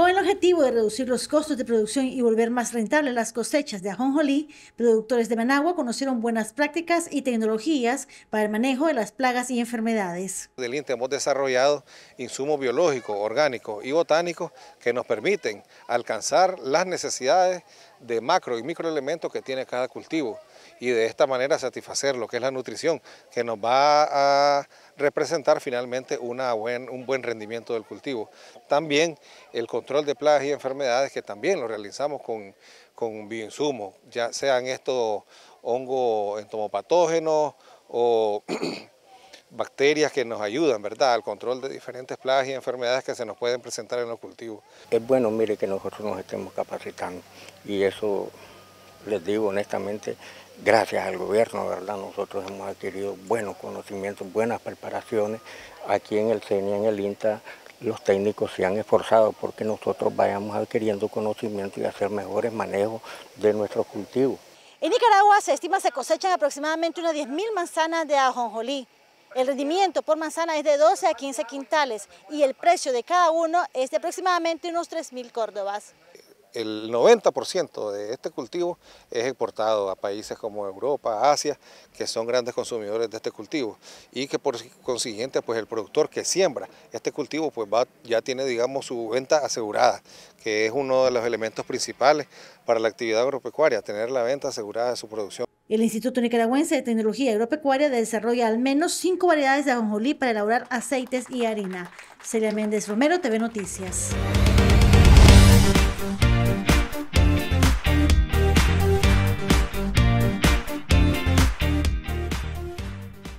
Con el objetivo de reducir los costos de producción y volver más rentables las cosechas de ajonjolí, productores de Managua conocieron buenas prácticas y tecnologías para el manejo de las plagas y enfermedades. Del INTE hemos desarrollado insumos biológicos, orgánicos y botánicos que nos permiten alcanzar las necesidades de macro y microelementos que tiene cada cultivo y de esta manera satisfacer lo que es la nutrición que nos va a representar finalmente una buen, un buen rendimiento del cultivo. También el control de plagas y enfermedades que también lo realizamos con, con bioinsumos, ya sean estos hongos entomopatógenos o bacterias que nos ayudan, ¿verdad?, al control de diferentes plagas y enfermedades que se nos pueden presentar en los cultivos. Es bueno, mire, que nosotros nos estemos capacitando y eso, les digo honestamente, gracias al gobierno, ¿verdad?, nosotros hemos adquirido buenos conocimientos, buenas preparaciones. Aquí en el CENI, en el INTA, los técnicos se han esforzado porque nosotros vayamos adquiriendo conocimiento y hacer mejores manejos de nuestros cultivos. En Nicaragua se estima se cosechan aproximadamente unas 10.000 manzanas de ajonjolí. El rendimiento por manzana es de 12 a 15 quintales y el precio de cada uno es de aproximadamente unos 3.000 córdobas el 90% de este cultivo es exportado a países como Europa, Asia, que son grandes consumidores de este cultivo y que por consiguiente pues el productor que siembra este cultivo pues va, ya tiene digamos su venta asegurada, que es uno de los elementos principales para la actividad agropecuaria, tener la venta asegurada de su producción. El Instituto Nicaragüense de Tecnología Agropecuaria desarrolla al menos cinco variedades de ajonjolí para elaborar aceites y harina. Celia Méndez Romero, TV Noticias.